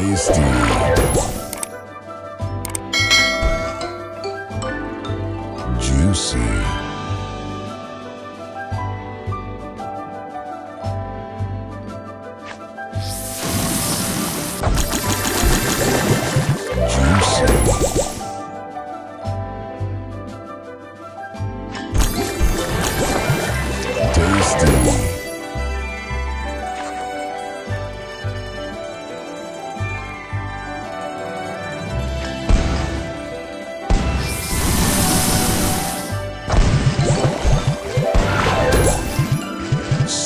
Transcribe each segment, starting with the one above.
Tasty. Juicy. Tasty.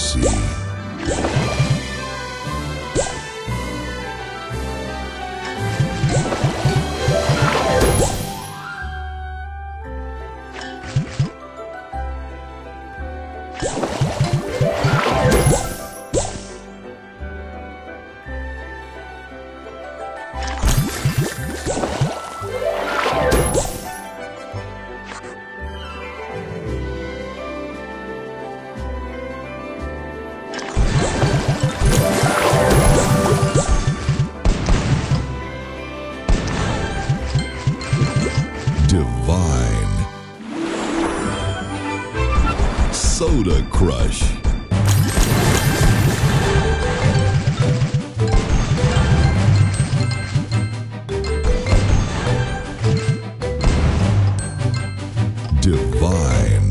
Juicy. Divine. Soda Crush. Divine.